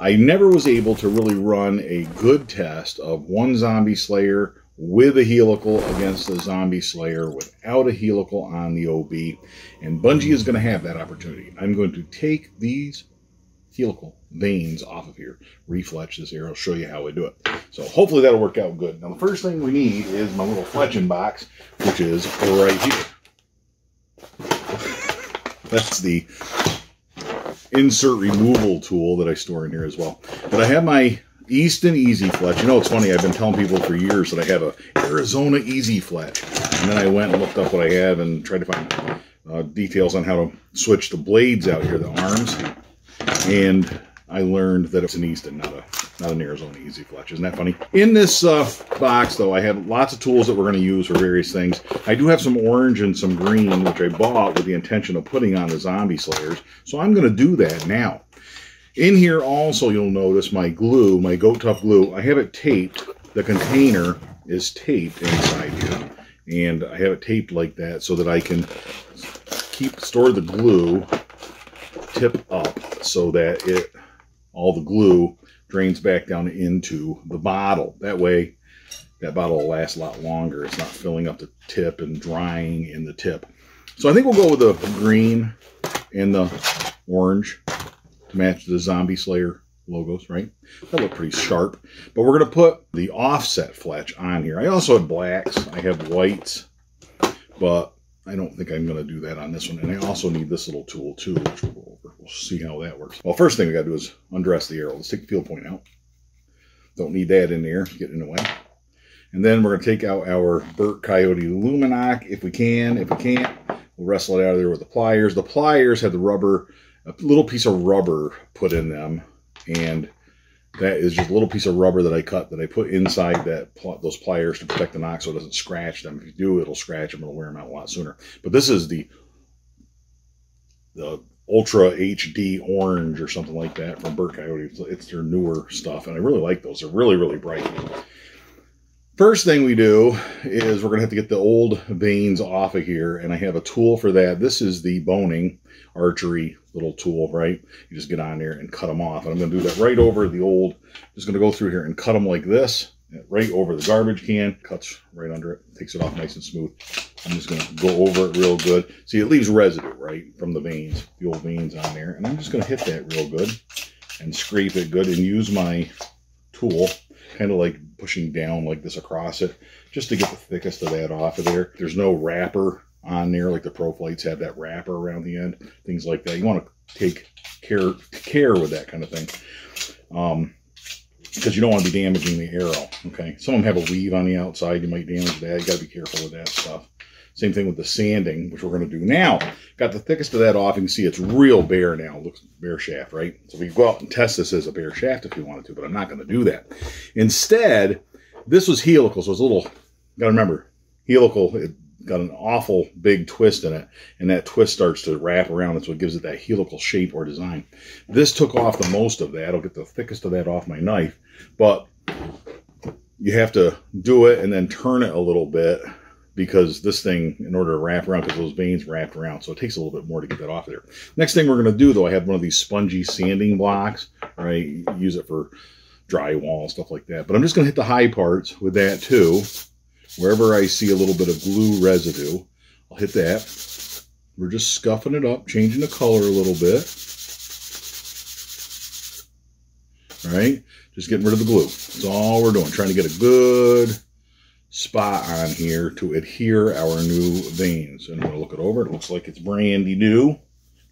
I never was able to really run a good test of one zombie slayer with a helical against a zombie slayer without a helical on the OB. And Bunjie is going to have that opportunity. I'm going to take these helical vanes off of here, refletch this arrow, show you how we do it. So hopefully that'll work out good. Now the first thing we need is my little fletching box, which is right here. That's the insert removal tool that I store in here as well. But I have my Easton EZ Fletch. You know, it's funny. I've been telling people for years that I have a Arizona EZ Fletch. And then I went and looked up what I have and tried to find uh, details on how to switch the blades out here, the arms. And I learned that it's an Easton, not a not an Arizona EZ Fletch. Isn't that funny? In this uh, box, though, I had lots of tools that we're going to use for various things. I do have some orange and some green, which I bought with the intention of putting on the zombie slayers. So I'm going to do that now. In here also, you'll notice my glue, my Goat Tuff glue. I have it taped. The container is taped inside here. And I have it taped like that so that I can keep store the glue tip up so that it all the glue drains back down into the bottle. That way, that bottle will last a lot longer. It's not filling up the tip and drying in the tip. So I think we'll go with the green and the orange to match the Zombie Slayer logos, right? That look pretty sharp. But we're going to put the offset fletch on here. I also have blacks. I have whites. But I don't think I'm going to do that on this one. And I also need this little tool too, which we'll go over. We'll see how that works. Well, first thing we got to do is undress the arrow. Let's take the field point out. Don't need that in there, getting in the way. And then we're going to take out our Burt Coyote Lumenok if we can. If we can't, we'll wrestle it out of there with the pliers. The pliers have the rubber, a little piece of rubber put in them. And that is just a little piece of rubber that I cut that I put inside that those pliers to protect the nock so it doesn't scratch them. If you do, it'll scratch them. It'll wear them out a lot sooner. But this is the the Ultra HD Orange or something like that from Burt Coyote. It's their newer stuff, and I really like those. They're really, really bright. First thing we do is we're going to have to get the old vanes off of here, and I have a tool for that. This is the Bohning archery little tool, right? You just get on there and cut them off. And I'm going to do that right over the old, just going to go through here and cut them like this, right over the garbage can, cuts right under it, takes it off nice and smooth. I'm just going to go over it real good. See, it leaves residue, right, from the vanes, the old vanes on there. And I'm just going to hit that real good and scrape it good and use my tool kind of like pushing down like this across it just to get the thickest of that off of there. There's no wrapper on there like the Pro Flights have that wrapper around the end, things like that. You want to take care care with that kind of thing. Um, because you don't want to be damaging the arrow. Okay, some of them have a weave on the outside. You might damage that. You got to be careful with that stuff. Same thing with the sanding, which we're going to do now. Got the thickest of that off. You can see it's real bare now. It looks bare shaft, right? So we go out and test this as a bare shaft if you wanted to, but I'm not going to do that. Instead, this was helical, so it's a little, got to remember, helical, it got an awful big twist in it, and that twist starts to wrap around. That's what gives it that helical shape or design. This took off the most of that. I'll get the thickest of that off my knife, but you have to do it and then turn it a little bit because this thing, in order to wrap around, because those vanes wrapped around, so it takes a little bit more to get that off there. Next thing we're going to do, though, I have one of these spongy sanding blocks, right? Use it for drywall, and stuff like that. But I'm just going to hit the high parts with that, too. Wherever I see a little bit of glue residue, I'll hit that. We're just scuffing it up, changing the color a little bit. All right, just getting rid of the glue. That's all we're doing, trying to get a good spot on here to adhere our new vanes. And I'm to look it over. It looks like it's brandy new.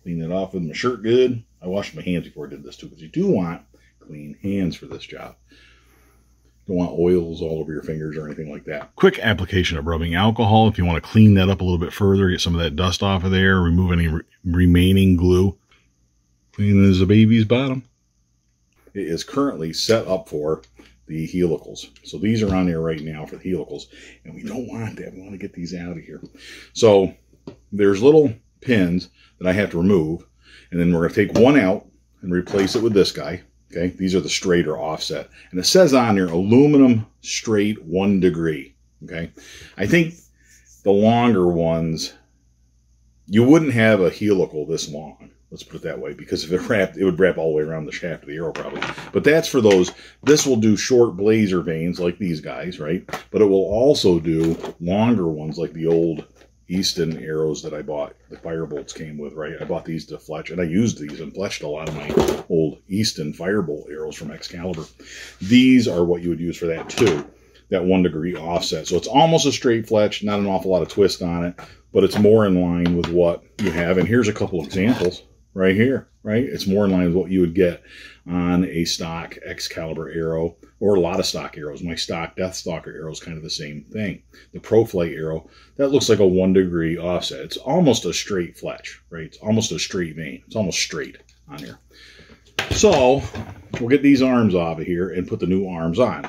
Clean it off with my shirt good. I washed my hands before I did this too because you do want clean hands for this job. Don't want oils all over your fingers or anything like that. Quick application of rubbing alcohol if you want to clean that up a little bit further, get some of that dust off of there, remove any re remaining glue. Clean as a baby's bottom. It is currently set up for the helicals. So these are on there right now for the helicals, and we don't want that. We want to get these out of here. So there's little pins that I have to remove, and then we're going to take one out and replace it with this guy. Okay, these are the straight or offset. And it says on there, aluminum straight one degree. Okay, I think the longer ones, you wouldn't have a helical this long, Let's put it that way, because if it wrapped, it would wrap all the way around the shaft of the arrow probably. But that's for those. This will do short blazer vanes like these guys, right? But it will also do longer ones like the old Easton arrows that I bought. The Firebolts came with, right? I bought these to fletch, and I used these and fletched a lot of my old Easton Firebolt arrows from Excalibur. These are what you would use for that too, that one degree offset. So it's almost a straight fletch, not an awful lot of twist on it, but it's more in line with what you have. And here's a couple examples right here, right? It's more in line with what you would get on a stock Excalibur arrow or a lot of stock arrows. My stock Deathstalker arrow is kind of the same thing. The ProFlight arrow, that looks like a one degree offset. It's almost a straight fletch, right? It's almost a straight vane. It's almost straight on here. So we'll get these arms off of here and put the new arms on.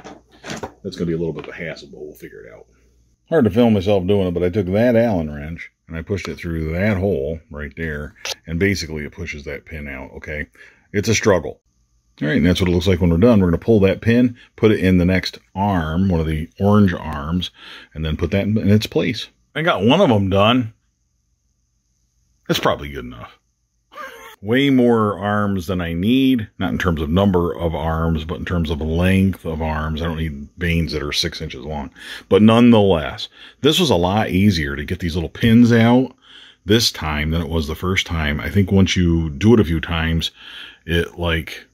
That's going to be a little bit of a hassle, but we'll figure it out. Hard to film myself doing it, but I took that Allen wrench and I pushed it through that hole right there. And basically it pushes that pin out, okay? It's a struggle. All right, and that's what it looks like when we're done. We're going to pull that pin, put it in the next arm, one of the orange arms, and then put that in its place. I got one of them done. That's probably good enough. Way more arms than I need, not in terms of number of arms, but in terms of length of arms. I don't need vanes that are six inches long. But nonetheless, this was a lot easier to get these little pins out this time than it was the first time. I think once you do it a few times, it like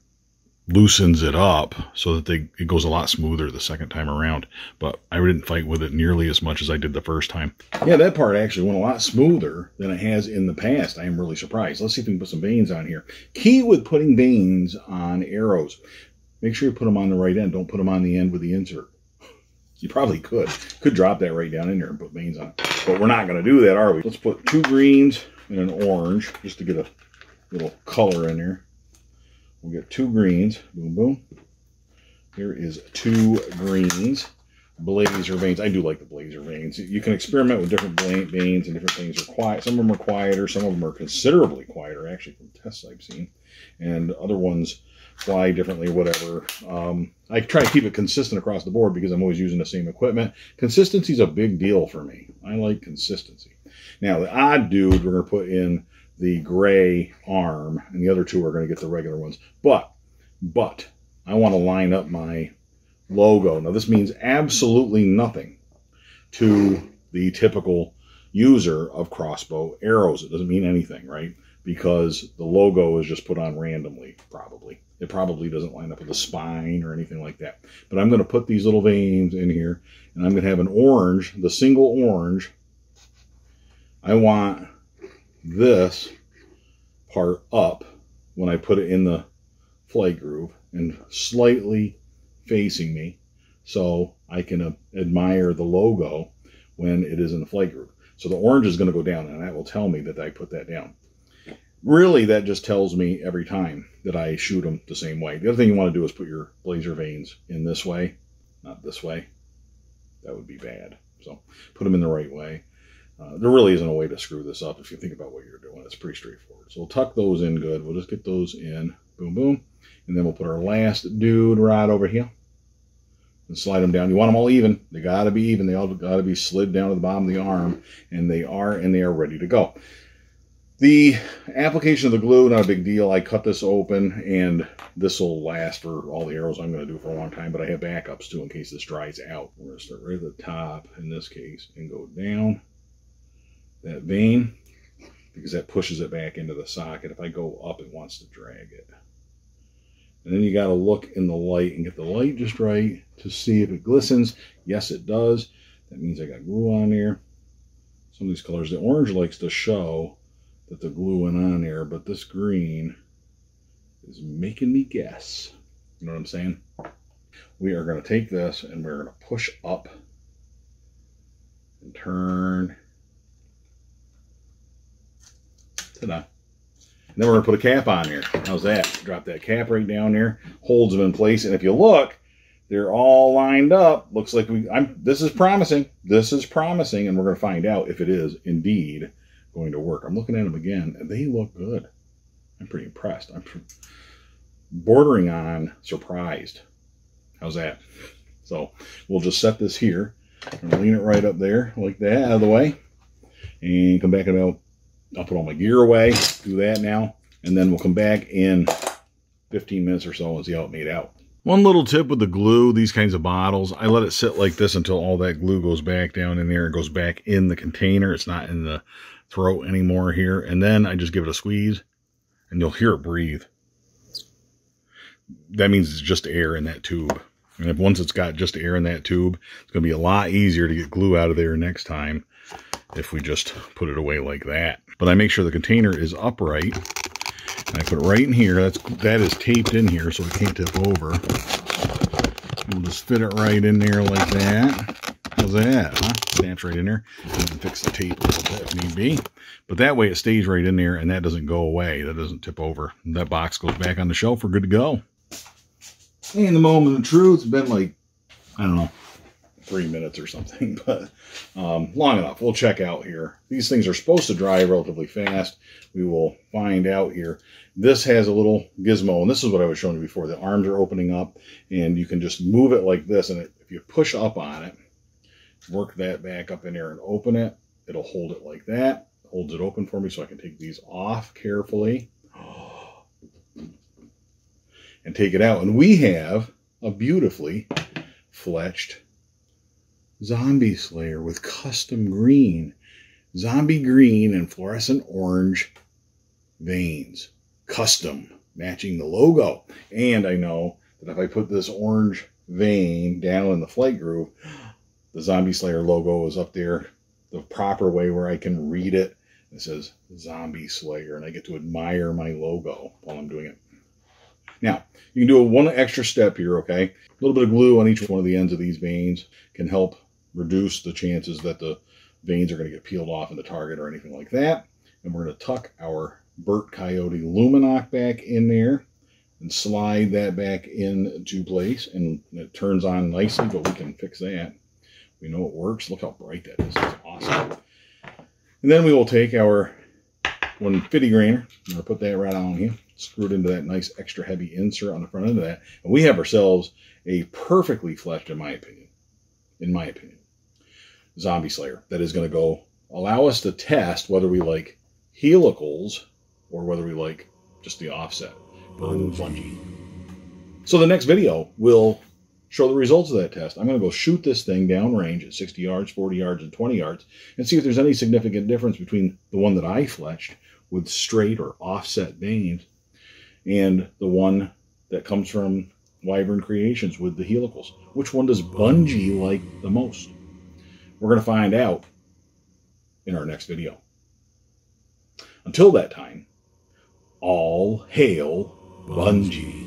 loosens it up so that they, it goes a lot smoother the second time around. But I didn't fight with it nearly as much as I did the first time. Yeah, that part actually went a lot smoother than it has in the past. I am really surprised. Let's see if we can put some vanes on here. Key with putting vanes on arrows. Make sure you put them on the right end. Don't put them on the end with the insert. You probably could. Could drop that right down in there and put vanes on it. But we're not going to do that, are we? Let's put two greens and an orange just to get a little color in there. We'll get two greens. Boom, boom. Here is two greens. Blazer vanes. I do like the blazer vanes. You can experiment with different vanes and different things are quiet. Some of them are quieter. Some of them are considerably quieter, actually, from tests I've seen. And other ones fly differently, whatever. Um, I try to keep it consistent across the board because I'm always using the same equipment. Consistency is a big deal for me. I like consistency. Now, the odd dude we're going to put in the gray arm, and the other two are going to get the regular ones. But, but, I want to line up my logo. Now, this means absolutely nothing to the typical user of crossbow arrows. It doesn't mean anything, right? Because the logo is just put on randomly, probably. It probably doesn't line up with the spine or anything like that. But I'm going to put these little vanes in here, and I'm going to have an orange, the single orange. I want this part up when I put it in the flight groove and slightly facing me so I can uh, admire the logo when it is in the flight groove. So the orange is going to go down and that will tell me that I put that down. Really, that just tells me every time that I shoot them the same way. The other thing you want to do is put your blazer vanes in this way, not this way. That would be bad. So put them in the right way. Uh, there really isn't a way to screw this up if you think about what you're doing. It's pretty straightforward. So we'll tuck those in good. We'll just get those in. Boom, boom. And then we'll put our last dude right over here. And slide them down. You want them all even. They got to be even. They all got to be slid down to the bottom of the arm. And they are, and they are ready to go. The application of the glue, not a big deal. I cut this open, and this will last for all the arrows I'm going to do for a long time, but I have backups too in case this dries out. We're going to start right at the top in this case and go down that vane because that pushes it back into the socket. If I go up, it wants to drag it. And then you got to look in the light and get the light just right to see if it glistens. Yes, it does. That means I got glue on there. Some of these colors, the orange likes to show that the glue went on there, but this green is making me guess. You know what I'm saying? We are going to take this and we're going to push up and turn Ta-da. And then we're going to put a cap on here. How's that? Drop that cap right down there. Holds them in place. And if you look, they're all lined up. Looks like we, I'm, this is promising. This is promising. And we're going to find out if it is indeed going to work. I'm looking at them again, and they look good. I'm pretty impressed. I'm bordering on surprised. How's that? So we'll just set this here and lean it right up there like that out of the way and come back in about I'll put all my gear away, do that now, and then we'll come back in 15 minutes or so and see how it made out. One little tip with the glue, these kinds of bottles, I let it sit like this until all that glue goes back down in there and goes back in the container. It's not in the throat anymore here. And then I just give it a squeeze and you'll hear it breathe. That means it's just air in that tube. And if once it's got just air in that tube, it's going to be a lot easier to get glue out of there next time if we just put it away like that. But I make sure the container is upright and I put it right in here. That's that is taped in here so it can't tip over. We'll just fit it right in there like that. How's that, huh? Snaps right in there. And fix the tape a little bit if need be. But that way it stays right in there and that doesn't go away. That doesn't tip over. That box goes back on the shelf. We're good to go. In the moment of truth, it's been like, I don't know, three minutes or something, but um, long enough. We'll check out here. These things are supposed to dry relatively fast. We will find out here. This has a little gizmo, and this is what I was showing you before. The arms are opening up, and you can just move it like this, and if you push up on it, work that back up in there and open it, it'll hold it like that. Holds it open for me so I can take these off carefully and take it out. And we have a beautifully fletched Zombie Slayer with custom green, zombie green and fluorescent orange vanes. Custom, matching the logo. And I know that if I put this orange vane down in the flight groove, the Zombie Slayer logo is up there the proper way where I can read it. It says Zombie Slayer, and I get to admire my logo while I'm doing it. Now, you can do a one extra step here, okay? A little bit of glue on each one of the ends of these vanes can help reduce the chances that the vanes are going to get peeled off in the target or anything like that. And we're going to tuck our Burt Coyote Lumenok back in there and slide that back into place. And it turns on nicely, but we can fix that. We know it works. Look how bright that is. That's awesome. And then we will take our one fitty grainer. I'm going to put that right on here. Screw it into that nice extra heavy insert on the front end of that. And we have ourselves a perfectly fleshed, in my opinion, in my opinion, Zombie Slayer that is going to go allow us to test whether we like helicals or whether we like just the offset Bunjie. So the next video will show the results of that test. I'm going to go shoot this thing downrange at 60 yards, 40 yards, and 20 yards and see if there's any significant difference between the one that I fletched with straight or offset veins and the one that comes from Wyvern Creations with the helicals. Which one does Bunjie like the most? We're going to find out in our next video. Until that time, all hail Bunjie.